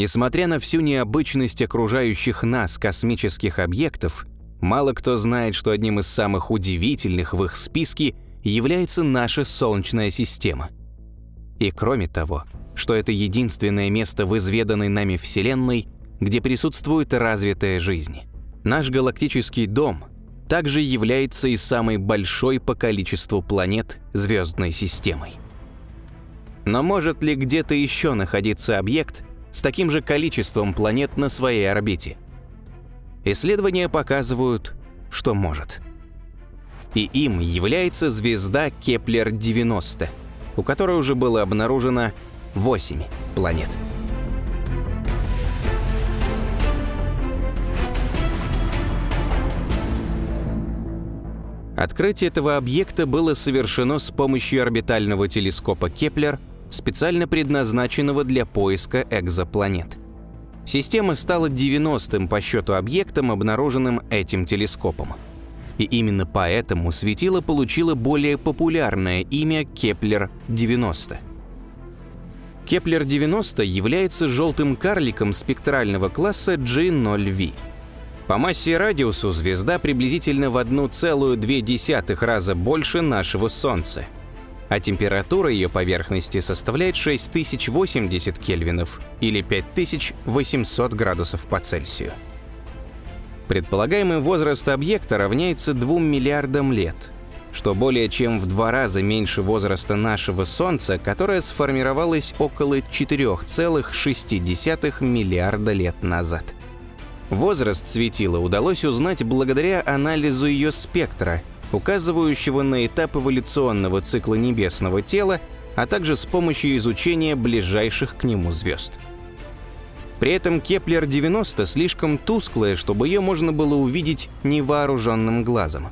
Несмотря на всю необычность окружающих нас космических объектов, мало кто знает, что одним из самых удивительных в их списке является наша Солнечная система. И кроме того, что это единственное место в изведанной нами Вселенной, где присутствует развитая жизнь. Наш галактический дом также является и самой большой по количеству планет звездной системой. Но может ли где-то еще находиться объект с таким же количеством планет на своей орбите? Исследования показывают, что может. И им является звезда Кеплер-90, у которой уже было обнаружено 8 планет. Открытие этого объекта было совершено с помощью орбитального телескопа Кеплер, специально предназначенного для поиска экзопланет. Система стала 90-м по счету объектом, обнаруженным этим телескопом. И именно поэтому светило получило более популярное имя Кеплер-90. Кеплер-90 является желтым карликом спектрального класса G0V – по массе и радиусу звезда приблизительно в 1,2 раза больше нашего Солнца, а температура ее поверхности составляет 6080 кельвинов или 5800 градусов по Цельсию. Предполагаемый возраст объекта равняется 2 миллиардам лет, что более чем в два раза меньше возраста нашего Солнца, которое сформировалось около 4,6 миллиарда лет назад. Возраст светила удалось узнать благодаря анализу ее спектра, указывающего на этап эволюционного цикла небесного тела, а также с помощью изучения ближайших к нему звезд. При этом Кеплер-90 слишком тусклая, чтобы ее можно было увидеть невооруженным глазом.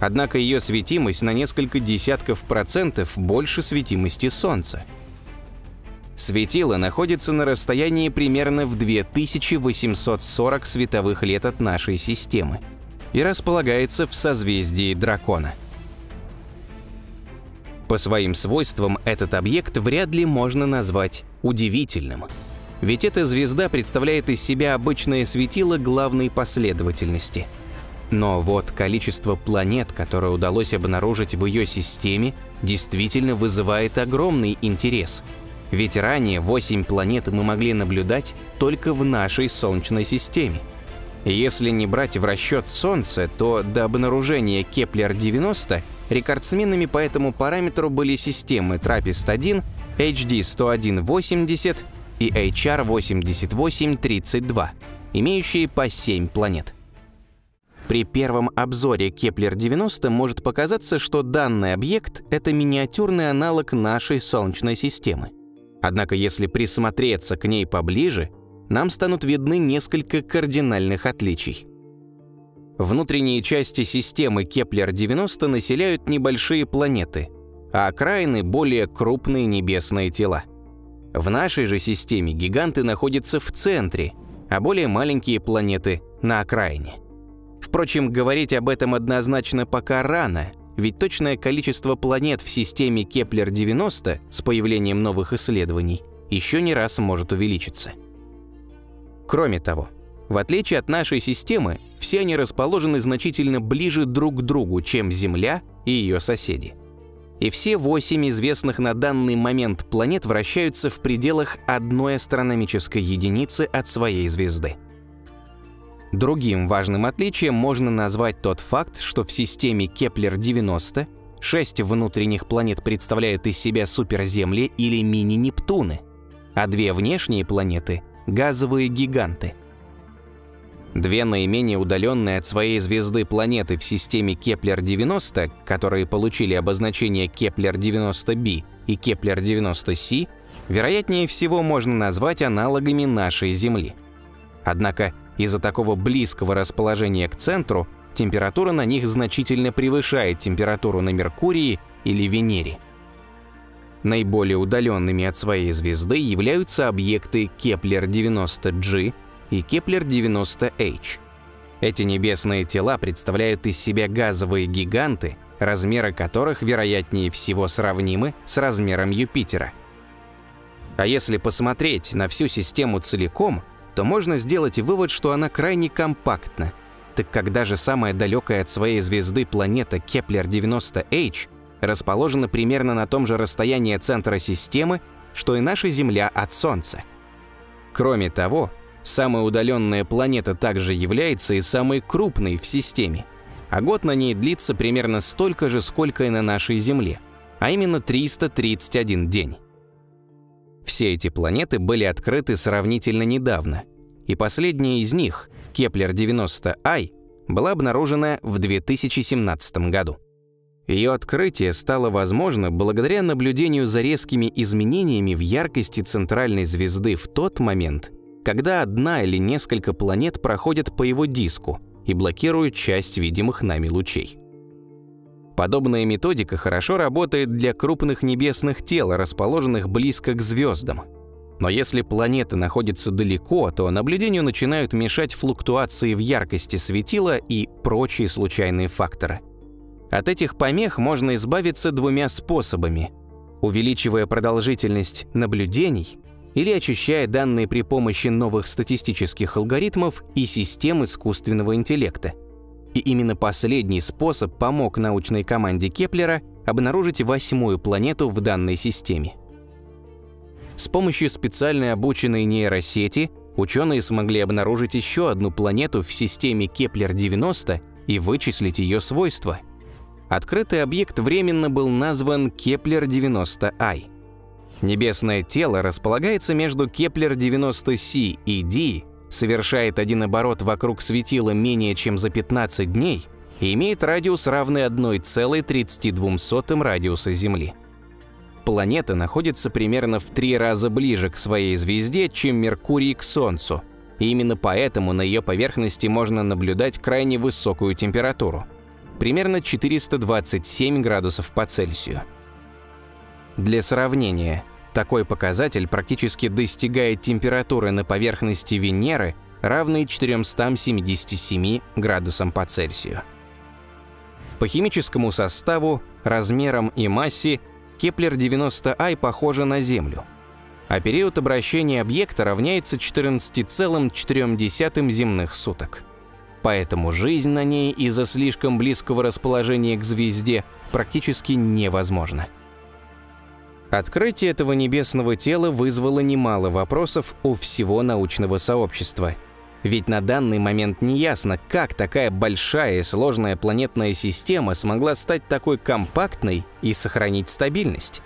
Однако ее светимость на несколько десятков процентов больше светимости Солнца – Светило находится на расстоянии примерно в 2840 световых лет от нашей системы и располагается в созвездии Дракона. По своим свойствам этот объект вряд ли можно назвать удивительным. Ведь эта звезда представляет из себя обычное светило главной последовательности. Но вот количество планет, которое удалось обнаружить в ее системе, действительно вызывает огромный интерес – ведь ранее 8 планет мы могли наблюдать только в нашей Солнечной системе. Если не брать в расчет Солнце, то до обнаружения Кеплер-90 рекордсменами по этому параметру были системы TRAPPIST-1, HD-10180 и HR-8832, имеющие по 7 планет. При первом обзоре Кеплер-90 может показаться, что данный объект — это миниатюрный аналог нашей Солнечной системы. Однако если присмотреться к ней поближе, нам станут видны несколько кардинальных отличий. Внутренние части системы Кеплер-90 населяют небольшие планеты, а окраины – более крупные небесные тела. В нашей же системе гиганты находятся в центре, а более маленькие планеты – на окраине. Впрочем, говорить об этом однозначно пока рано, ведь точное количество планет в системе Кеплер-90 с появлением новых исследований еще не раз может увеличиться. Кроме того, в отличие от нашей системы, все они расположены значительно ближе друг к другу, чем Земля и ее соседи. И все восемь известных на данный момент планет вращаются в пределах одной астрономической единицы от своей звезды – Другим важным отличием можно назвать тот факт, что в системе Кеплер-90 шесть внутренних планет представляют из себя суперземли или мини-Нептуны, а две внешние планеты – газовые гиганты. Две наименее удаленные от своей звезды планеты в системе Кеплер-90, которые получили обозначение Кеплер-90b и Кеплер-90c, вероятнее всего можно назвать аналогами нашей Земли. Однако из-за такого близкого расположения к центру температура на них значительно превышает температуру на Меркурии или Венере. Наиболее удаленными от своей звезды являются объекты Кеплер-90G и Кеплер-90H. Эти небесные тела представляют из себя газовые гиганты, размеры которых, вероятнее всего, сравнимы с размером Юпитера – А если посмотреть на всю систему целиком, то можно сделать вывод, что она крайне компактна. Так как даже самая далекая от своей звезды планета Кеплер-90H расположена примерно на том же расстоянии центра системы, что и наша Земля от Солнца. Кроме того, самая удаленная планета также является и самой крупной в системе, а год на ней длится примерно столько же, сколько и на нашей Земле, а именно 331 день. Все эти планеты были открыты сравнительно недавно, и последняя из них, Кеплер-90I, была обнаружена в 2017 году. Ее открытие стало возможно благодаря наблюдению за резкими изменениями в яркости центральной звезды в тот момент, когда одна или несколько планет проходят по его диску и блокируют часть видимых нами лучей. Подобная методика хорошо работает для крупных небесных тел, расположенных близко к звездам. Но если планета находится далеко, то наблюдению начинают мешать флуктуации в яркости светила и прочие случайные факторы. От этих помех можно избавиться двумя способами – увеличивая продолжительность наблюдений или очищая данные при помощи новых статистических алгоритмов и систем искусственного интеллекта – и именно последний способ помог научной команде Кеплера обнаружить восьмую планету в данной системе. С помощью специальной обученной нейросети ученые смогли обнаружить еще одну планету в системе Кеплер-90 и вычислить ее свойства. Открытый объект временно был назван Кеплер-90I. Небесное тело располагается между Кеплер-90c и D совершает один оборот вокруг светила менее чем за 15 дней и имеет радиус равный 1,32 радиуса Земли. Планета находится примерно в три раза ближе к своей звезде, чем Меркурий к Солнцу, и именно поэтому на ее поверхности можно наблюдать крайне высокую температуру – примерно 427 градусов по Цельсию. Для сравнения, такой показатель практически достигает температуры на поверхности Венеры, равной 477 градусам по Цельсию. По химическому составу, размерам и массе Кеплер-90I похожа на Землю, а период обращения объекта равняется 14,4 земных суток. Поэтому жизнь на ней из-за слишком близкого расположения к звезде практически невозможна. Открытие этого небесного тела вызвало немало вопросов у всего научного сообщества. Ведь на данный момент не ясно, как такая большая и сложная планетная система смогла стать такой компактной и сохранить стабильность.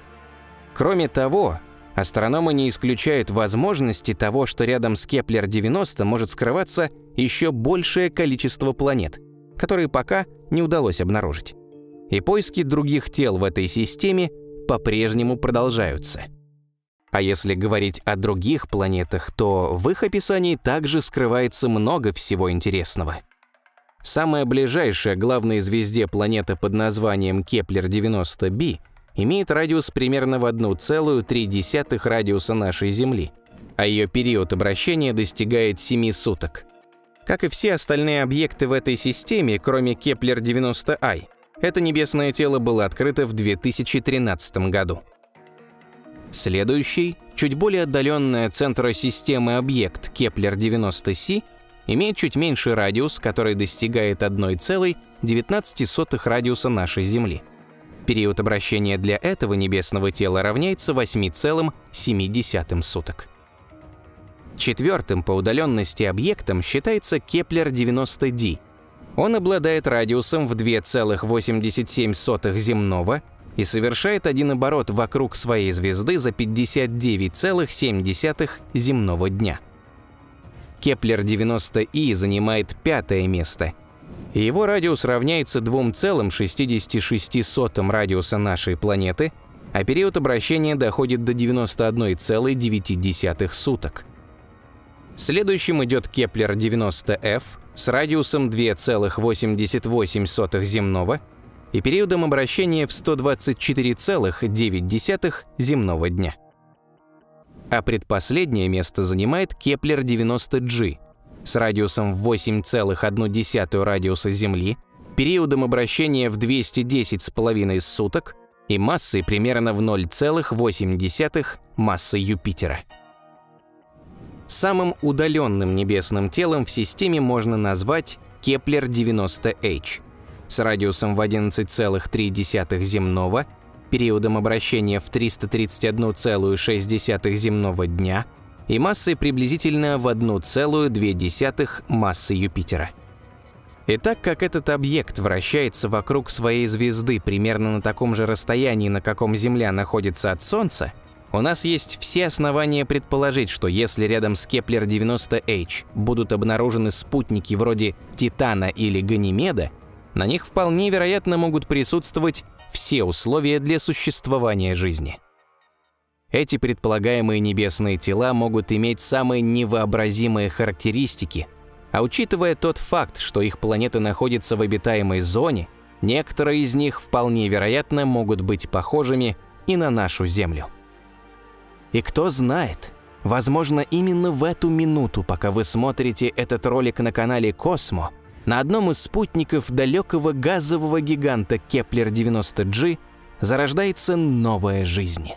Кроме того, астрономы не исключают возможности того, что рядом с Кеплер-90 может скрываться еще большее количество планет, которые пока не удалось обнаружить. И поиски других тел в этой системе по-прежнему продолжаются. А если говорить о других планетах, то в их описании также скрывается много всего интересного. Самая ближайшая главной звезде планета под названием Кеплер-90b имеет радиус примерно в 1,3 радиуса нашей Земли, а ее период обращения достигает 7 суток. Как и все остальные объекты в этой системе, кроме Кеплер-90i, это небесное тело было открыто в 2013 году. Следующий, чуть более отдаленный от центра системы объект Кеплер-90c имеет чуть меньший радиус, который достигает 1,19 радиуса нашей Земли. Период обращения для этого небесного тела равняется 8,7 суток. Четвертым по удаленности объектом считается Кеплер-90d – он обладает радиусом в 2,87 земного и совершает один оборот вокруг своей звезды за 59,7 земного дня. Кеплер-90e занимает пятое место. Его радиус равняется 2,66 радиуса нашей планеты, а период обращения доходит до 91,9 суток. Следующим идет Кеплер-90F с радиусом 2,88 земного и периодом обращения в 124,9 земного дня. А предпоследнее место занимает Кеплер-90G с радиусом в 8,1 радиуса Земли, периодом обращения в 210,5 суток и массой примерно в 0,8 массой Юпитера. Самым удаленным небесным телом в системе можно назвать Кеплер-90H с радиусом в 11,3 земного, периодом обращения в 331,6 земного дня и массой приблизительно в 1,2 массы Юпитера. И так как этот объект вращается вокруг своей звезды примерно на таком же расстоянии, на каком Земля находится от Солнца, у нас есть все основания предположить, что если рядом с Кеплер-90H будут обнаружены спутники вроде Титана или Ганимеда, на них вполне вероятно могут присутствовать все условия для существования жизни. Эти предполагаемые небесные тела могут иметь самые невообразимые характеристики, а учитывая тот факт, что их планеты находятся в обитаемой зоне, некоторые из них вполне вероятно могут быть похожими и на нашу Землю. И кто знает, возможно, именно в эту минуту, пока вы смотрите этот ролик на канале Космо, на одном из спутников далекого газового гиганта Кеплер-90G зарождается новая жизнь.